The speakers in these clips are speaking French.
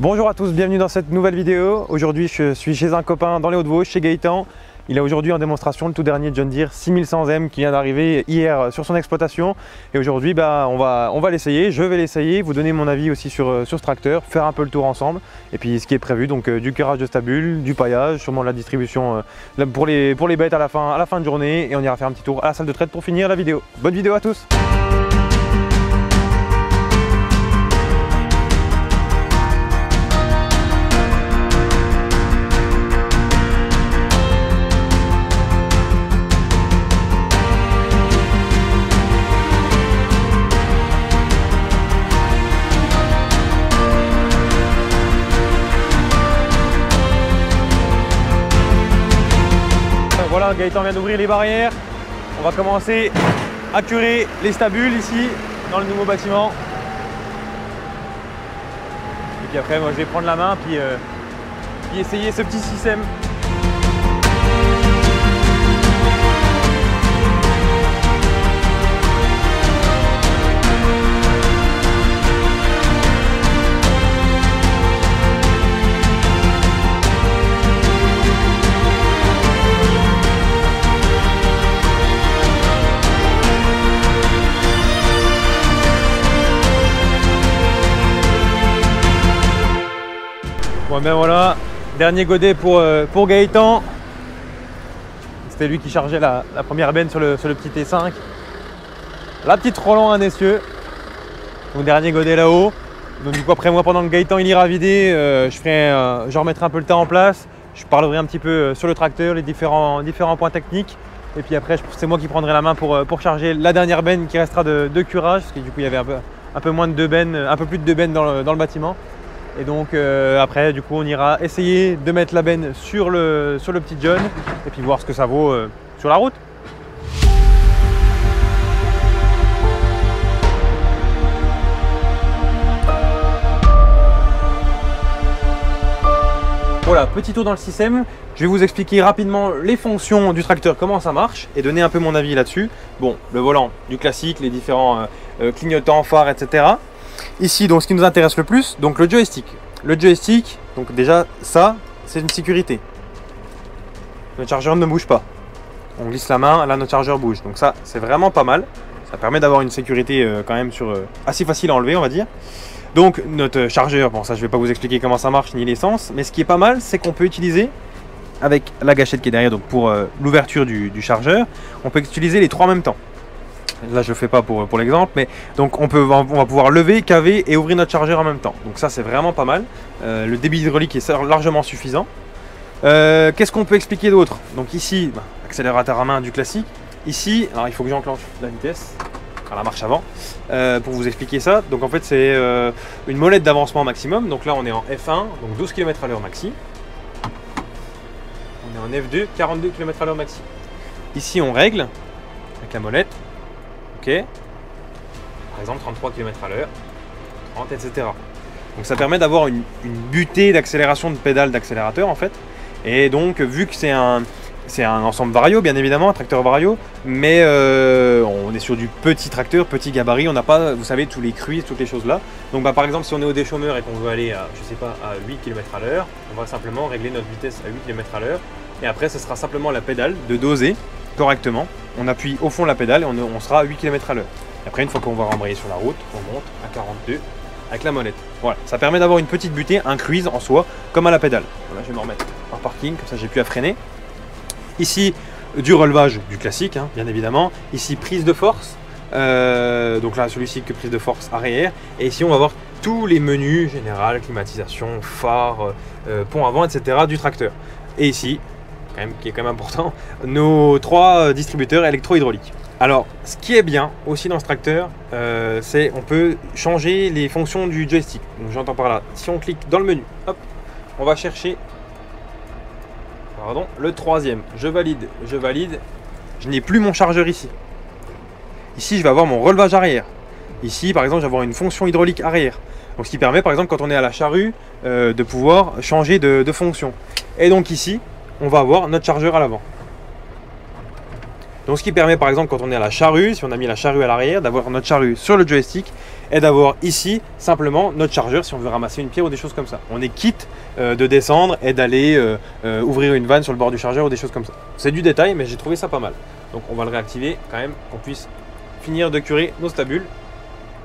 Bonjour à tous, bienvenue dans cette nouvelle vidéo. Aujourd'hui je suis chez un copain dans les Hauts-de-Vosges, chez Gaëtan. Il a aujourd'hui en démonstration le tout dernier John Deere 6100M qui vient d'arriver hier sur son exploitation. Et aujourd'hui bah, on va, l'essayer, je vais l'essayer, vous donner mon avis aussi sur, euh, sur ce tracteur, faire un peu le tour ensemble. Et puis ce qui est prévu, donc euh, du curage de stabule, du paillage, sûrement la distribution euh, pour, les, pour les bêtes à la, fin, à la fin de journée. Et on ira faire un petit tour à la salle de traite pour finir la vidéo. Bonne vidéo à tous Gaëtan vient d'ouvrir les barrières. On va commencer à curer les stabules ici, dans le nouveau bâtiment. Et puis après, moi je vais prendre la main, puis, euh, puis essayer ce petit système Bon ben voilà, dernier godet pour, euh, pour Gaëtan. C'était lui qui chargeait la, première benne sur le, petit T5. La petite Roland un essieu. Mon dernier godet là-haut. Donc du coup après moi pendant que Gaëtan il ira vider, euh, euh, je remettrai un peu le temps en place. Je parlerai un petit peu sur le tracteur, les différents, points techniques. Et puis après c'est moi qui prendrai la main pour, pour charger la dernière benne qui restera de, curage. Parce que du coup il y avait un peu, moins de deux bennes, un peu plus de deux bennes dans le bâtiment. Et donc euh, après, du coup, on ira essayer de mettre la benne sur le, sur le petit John et puis voir ce que ça vaut euh, sur la route. Voilà, petit tour dans le système. Je vais vous expliquer rapidement les fonctions du tracteur, comment ça marche et donner un peu mon avis là-dessus. Bon, le volant, du classique, les différents euh, clignotants, phares, etc. Ici, donc, ce qui nous intéresse le plus, donc le joystick. Le joystick, donc déjà, ça, c'est une sécurité. Notre chargeur ne bouge pas. On glisse la main, là, notre chargeur bouge. Donc ça, c'est vraiment pas mal. Ça permet d'avoir une sécurité euh, quand même sur euh, assez facile à enlever, on va dire. Donc notre chargeur, bon ça je vais pas vous expliquer comment ça marche ni l'essence, mais ce qui est pas mal, c'est qu'on peut utiliser avec la gâchette qui est derrière, donc pour euh, l'ouverture du, du, chargeur, on peut utiliser les trois en même temps. Là, je ne fais pas pour, pour l'exemple, mais donc on, peut, on va pouvoir lever, caver et ouvrir notre chargeur en même temps. Donc ça, c'est vraiment pas mal. Euh, le débit hydraulique est largement suffisant. Euh, qu'est-ce qu'on peut expliquer d'autre? Donc ici, bah, accélérateur à main du classique. Ici, alors il faut que j'enclenche la vitesse, à la marche avant, euh, pour vous expliquer ça. Donc en fait, c'est une molette d'avancement maximum. Donc là, on est en F1, donc 12 km à l'heure maxi. On est en F2, 42 km à l'heure maxi. Ici, on règle avec la molette. Par exemple 33 km à l'heure, 30, etc. Donc ça permet d'avoir une, butée d'accélération de pédale d'accélérateur en fait. Et donc vu que c'est un, ensemble vario bien évidemment, un tracteur vario, mais euh, on est sur du petit tracteur, petit gabarit, on n'a pas, vous savez, tous les cruises, toutes les choses là. Donc bah, par exemple si on est au déchômeur et qu'on veut aller à, je sais pas, à 8 km à l'heure, on va simplement régler notre vitesse à 8 km à l'heure. Et après ce sera simplement la pédale de doser correctement on appuie au fond la pédale et on, sera à 8 km à l'heure. Après, une fois qu'on va rembrayer sur la route, on monte à 42 avec la molette. Voilà, ça permet d'avoir une petite butée, un cruise en soi, comme à la pédale. Voilà, je vais me remettre en parking, comme ça j'ai plus à freiner. Ici, du relevage du classique, hein, bien évidemment. Ici, prise de force. Euh, donc là, celui-ci que prise de force arrière. Et ici, on va voir tous les menus général, climatisation, phare, euh, pont avant, etc. du tracteur. Et ici, qui est quand même important, nos trois distributeurs électro-hydrauliques. Alors, ce qui est bien aussi dans ce tracteur, euh, c'est on peut changer les fonctions du joystick. Donc j'entends par là, si on clique dans le menu, hop, on va chercher pardon, le troisième. Je valide, je valide. Je n'ai plus mon chargeur ici. Ici, je vais avoir mon relevage arrière. Ici, par exemple, je vais avoir une fonction hydraulique arrière. Donc, ce qui permet, par exemple, quand on est à la charrue, euh, de pouvoir changer de fonction. Et donc ici, on va avoir notre chargeur à l'avant. Donc ce qui permet par exemple quand on est à la charrue, si on a mis la charrue à l'arrière, d'avoir notre charrue sur le joystick et d'avoir ici simplement notre chargeur si on veut ramasser une pierre ou des choses comme ça. On est quitte euh, de descendre et d'aller euh, euh, ouvrir une vanne sur le bord du chargeur ou des choses comme ça. C'est du détail mais j'ai trouvé ça pas mal. Donc on va le réactiver quand même qu'on puisse finir de curer nos stabules.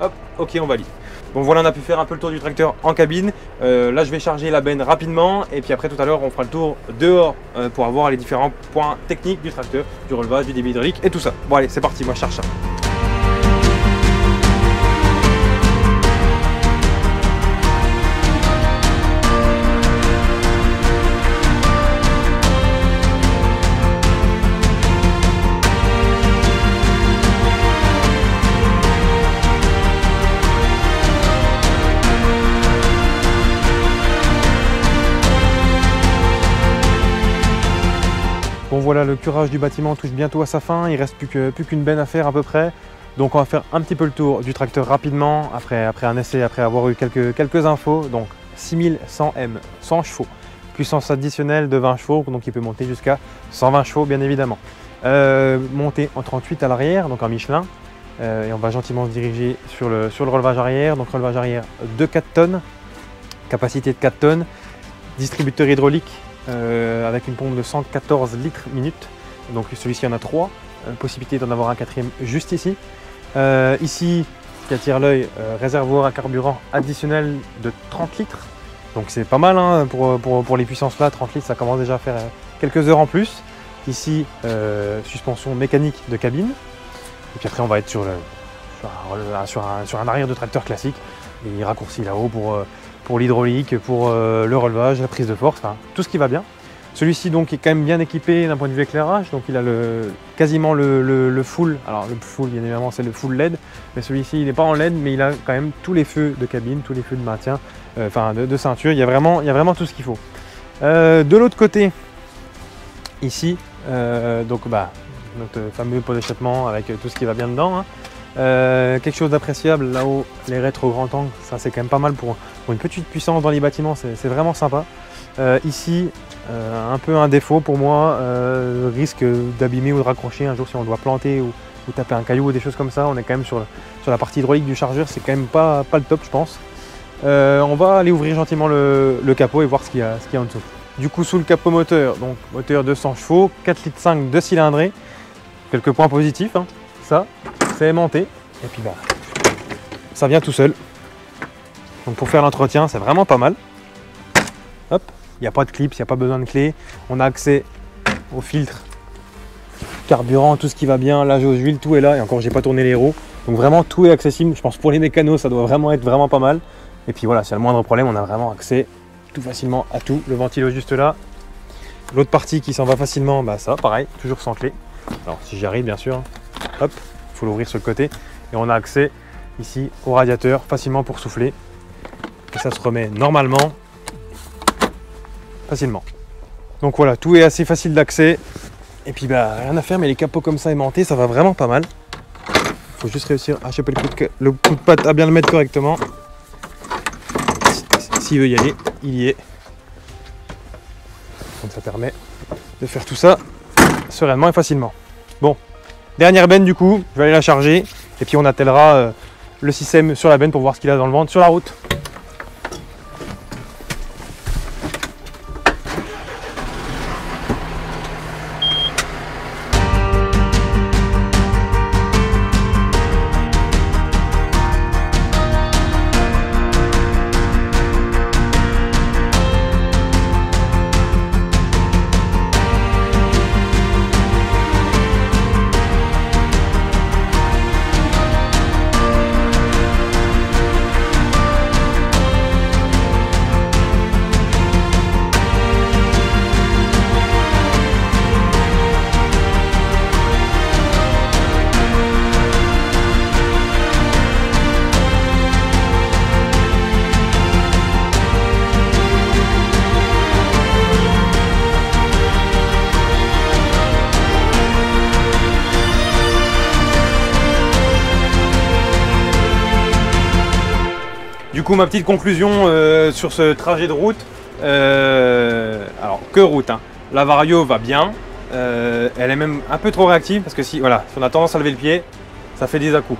Hop, ok on valide. Bon voilà, on a pu faire un peu le tour du tracteur en cabine. Euh, là, je vais charger la benne rapidement et puis après tout à l'heure, on fera le tour dehors euh, pour avoir les différents points techniques du tracteur, du relevage, du débit hydraulique et tout ça. Bon allez, c'est parti, moi je charge ça. Bon voilà, le curage du bâtiment touche bientôt à sa fin, il reste plus qu'une benne à faire à peu près. Donc on va faire un petit peu le tour du tracteur rapidement, après, un essai, après avoir eu quelques, quelques infos. Donc 6100 M, 100 chevaux, puissance additionnelle de 20 chevaux, donc il peut monter jusqu'à 120 chevaux bien évidemment. Euh, monté en 38 à l'arrière, donc en Michelin. Euh, et on va gentiment se diriger sur le, sur le relevage arrière. Donc relevage arrière de 4 tonnes, capacité de 4 tonnes, distributeur hydraulique euh, avec une pompe de 114 litres minute. Donc celui-ci en a 3. possibilité d'en avoir un quatrième juste ici. Euh, ici, qui attire l'œil, euh, réservoir à carburant additionnel de 30 litres. Donc c'est pas mal hein, pour, pour- les puissances là, 30 litres ça commence déjà à faire euh, quelques heures en plus. Ici, euh, suspension mécanique de cabine. Et puis après on va être sur, le, un, sur un- sur un arrière de tracteur classique. Et raccourci là-haut pour, euh, pour l'hydraulique, pour euh, le relevage, la prise de force, enfin tout ce qui va bien. Celui-ci donc est quand même bien équipé d'un point de vue éclairage, donc il a le, quasiment le, full, alors le full bien évidemment c'est le full LED, mais celui-ci il n'est pas en LED mais il a quand même tous les feux de cabine, tous les feux de maintien, euh, enfin de, ceinture, il y, a vraiment, il y a vraiment tout ce qu'il faut. Euh, de l'autre côté, ici, donc bah, notre fameux pot d'échappement avec tout ce qui va bien dedans. hein. Euh, quelque chose d'appréciable là-haut, les rétro grand angle, ça c'est quand même pas mal pour, une petite puissance dans les bâtiments, c'est vraiment sympa. Euh, ici, euh, un peu un défaut pour moi, risque d'abîmer ou de raccrocher un jour si on doit planter ou, taper un caillou ou des choses comme ça. On est quand même sur, la partie hydraulique du chargeur, c'est quand même pas, le top, je pense. On va aller ouvrir gentiment le, capot et voir ce qu'il y, a- en dessous. Du coup, sous le capot moteur, donc moteur 200 chevaux, 4 litres 5 de cylindrée. Quelques points positifs, hein. ça, c'est aimanté. Et puis bah, ça vient tout seul. Donc pour faire l'entretien, c'est vraiment pas mal. Hop, il n'y a pas de clips, il n'y a pas besoin de clé. On a accès au filtre, carburant, tout ce qui va bien, l'âge aux huiles, tout est là. Et encore, j'ai pas tourné les roues. Donc vraiment, tout est accessible. Je pense pour les mécanos, ça doit vraiment être vraiment pas mal. Et puis voilà, a le moindre problème, on a vraiment accès tout facilement à tout. Le ventilo juste là. L'autre partie qui s'en va facilement, bah ça, pareil, toujours sans clé. Alors si j'y arrive, bien sûr. Hop, il faut l'ouvrir sur le côté. Et on a accès ici au radiateur facilement pour souffler. Et ça se remet normalement facilement. Donc voilà, tout est assez facile d'accès. Et puis bah rien à faire, mais les capots comme ça aimantés, ça va vraiment pas mal. Faut juste réussir à choper le coup de, le coup de patte, à bien le mettre correctement. Si- S'il veut y aller, il y est. Donc ça permet de faire tout ça sereinement et facilement. Bon, dernière benne du coup, je vais aller la charger. Et puis on attellera euh, le système sur la benne pour voir ce qu'il a dans le ventre sur la route. Ma petite conclusion euh, sur ce trajet de route. euh, alors, que route hein. La Vario va bien. Euh, elle est même un peu trop réactive parce que si, voilà, si on a tendance à lever le pied, ça fait des à-coups.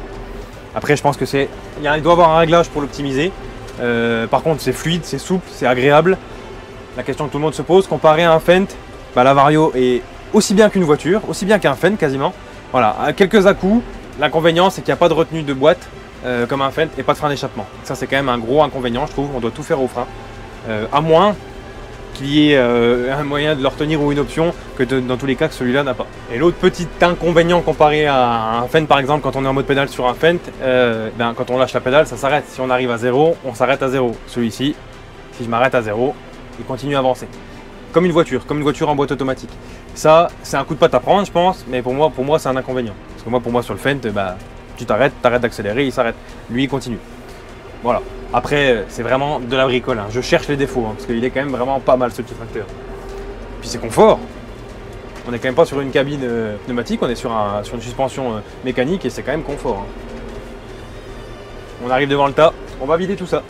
Après, je pense que c'est, il, doit y avoir un réglage pour l'optimiser. Par contre, c'est fluide, c'est souple, c'est agréable. La question que tout le monde se pose, comparé à un Fendt, bah, la Vario est aussi bien qu'une voiture, aussi bien qu'un Fendt quasiment. Voilà, à quelques à-coups. L'inconvénient, c'est qu'il n'y a pas de retenue de boîte euh, comme un Fendt et pas de frein d'échappement. Ça, c'est quand même un gros inconvénient, je trouve. On doit tout faire au frein. Euh, à moins qu'il y ait euh, un moyen de le retenir ou une option que dans tous les cas que celui-là n'a pas. Et l'autre petit inconvénient comparé à un Fendt par exemple quand on est en mode pédale sur un Fendt, euh, ben, quand on lâche la pédale ça s'arrête. Si on arrive à zéro, on s'arrête à zéro. Celui-ci, si je m'arrête à zéro, il continue à avancer. Comme une voiture, comme une voiture en boîte automatique. Ça, c'est un coup de patte à prendre je pense, mais pour moi, pour moi c'est un inconvénient. Parce que moi pour moi sur le Fendt, bah, tu t'arrêtes, t'arrêtes d'accélérer, il s'arrête. Lui il continue. Voilà. Après, c'est vraiment de la bricole. hein. Je cherche les défauts, hein, parce qu'il est quand même vraiment pas mal ce petit tracteur. Puis c'est confort. On n'est quand même pas sur une cabine euh, pneumatique, on est sur une suspension euh, mécanique et c'est quand même confort. hein. On arrive devant le tas, on va vider tout ça.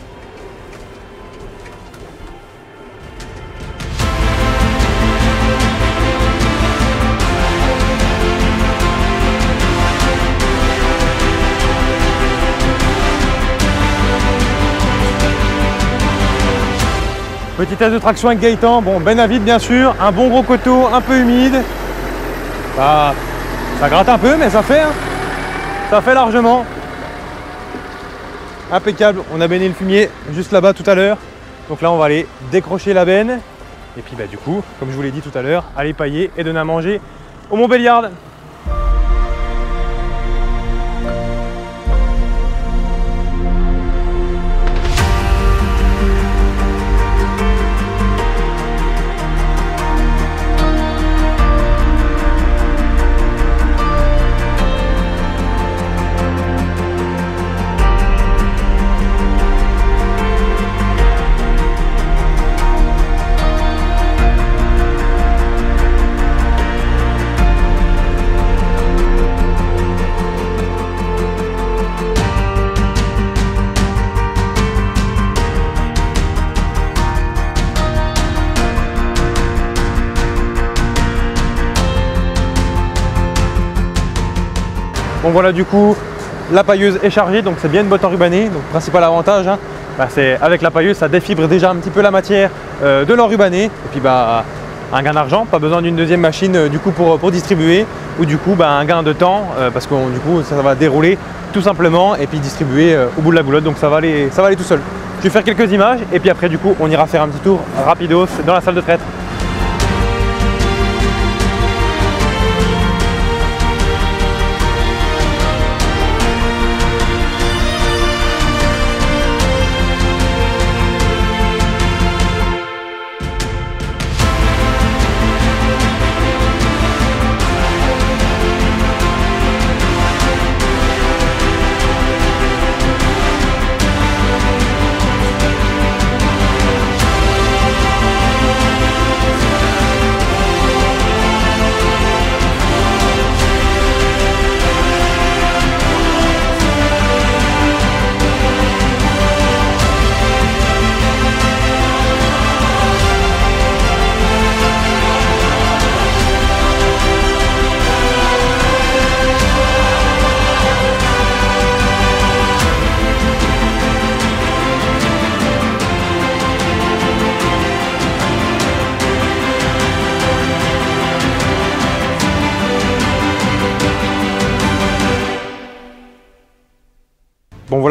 Petit test de traction avec Gaëtan, bon ben à vide bien sûr, un bon gros coteau, un peu humide. Ça, ça gratte un peu mais ça fait, hein. ça fait largement. Impeccable, on a béné le fumier juste là-bas tout à l'heure. Donc là on va aller décrocher la benne. Et puis bah du coup, comme je vous l'ai dit tout à l'heure, aller pailler et donner à manger au Montbéliard. Bon voilà du coup la pailleuse est chargée donc c'est bien une botte enrubanée donc principal avantage hein, bah, c'est avec la pailleuse ça défibre déjà un petit peu la matière euh, de l'enrubané et puis bah un gain d'argent, pas besoin d'une deuxième machine euh, du coup pour, distribuer ou du coup bah, un gain de temps euh, parce que du coup ça va dérouler tout simplement et puis distribuer au bout de la goulotte donc ça va aller ça va aller tout seul. Je vais faire quelques images et puis après du coup on ira faire un petit tour rapidos dans la salle de traite.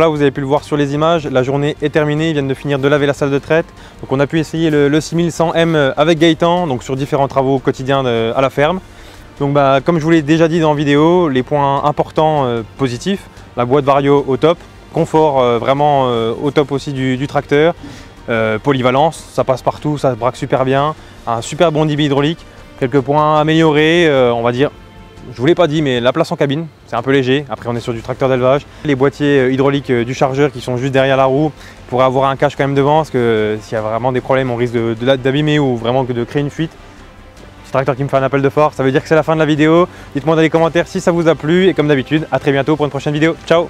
Vous avez pu le voir sur les images, la journée est terminée, ils viennent de finir de laver la salle de traite. Donc on a pu essayer le, le 6100M avec Gaëtan, donc sur différents travaux quotidiens de- à la ferme. Donc bah, comme je vous l'ai déjà dit dans la vidéo, les points importants euh, positifs, la boîte Vario au top, confort euh, vraiment euh, au top aussi du, tracteur, euh, polyvalence, ça passe partout, ça braque super bien, un super bon débit hydraulique, quelques points améliorés, euh, on va dire je vous l'ai pas dit, mais la place en cabine, c'est un peu léger. Après, on est sur du tracteur d'élevage. Les boîtiers euh, hydrauliques euh, du chargeur qui sont juste derrière la roue pourraient avoir un cache quand même devant, parce que euh, s'il y a vraiment des problèmes, on risque d'abîmer ou vraiment que de créer une fuite. Petit tracteur qui me fait un appel de force, ça veut dire que c'est la fin de la vidéo. Dites-moi dans les commentaires si ça vous a plu et comme d'habitude, à très bientôt pour une prochaine vidéo. Ciao